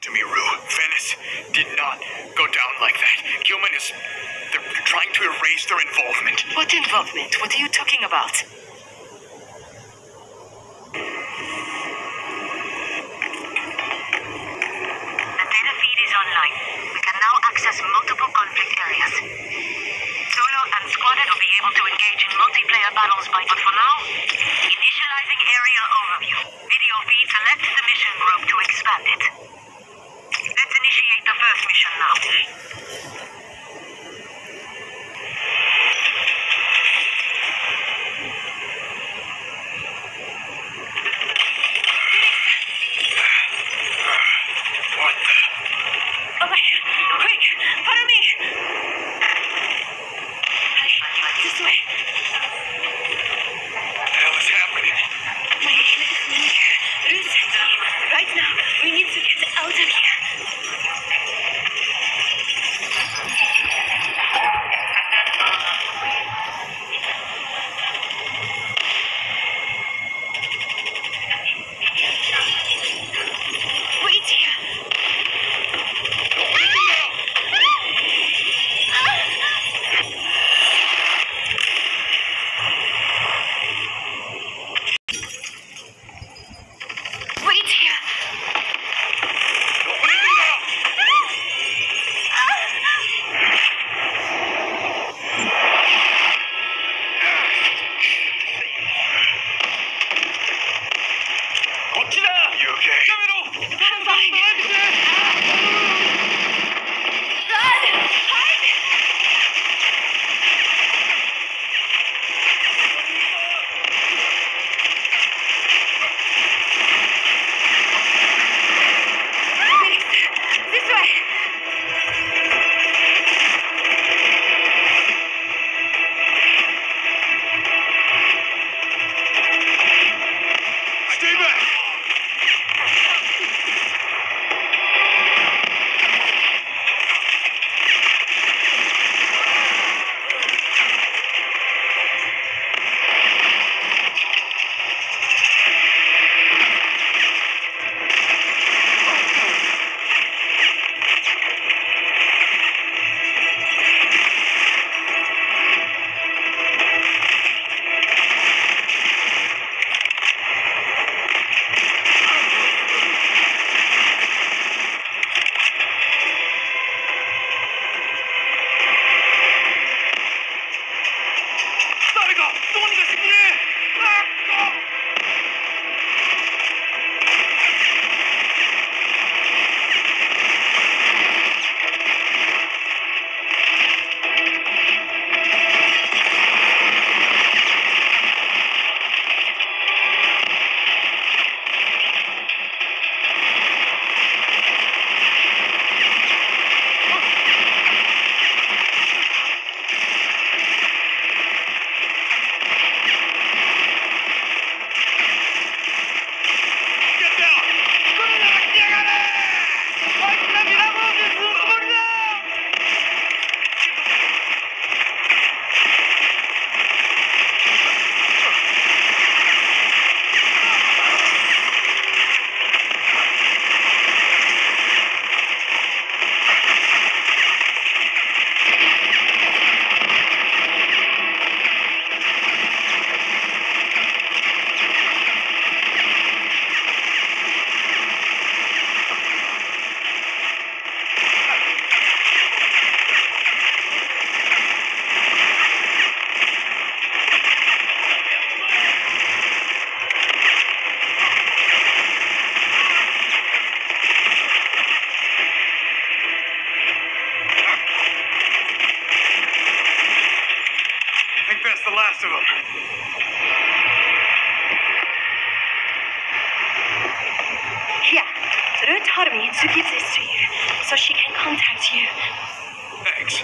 to me, Rue. Venice did not go down like that. Gilman is. They're trying to erase their involvement. What involvement? What are you talking about? The data feed is online. We can now access multiple conflict areas. Solo and squaded will be able to engage in multiplayer battles by but for now, initializing area overview. Video feed selects the mission group to expand it. Initiate the first mission now. What the? Quick! Follow me! This way. That's the last of them. Here, Ruth Harmy to give this to you, so she can contact you. Thanks.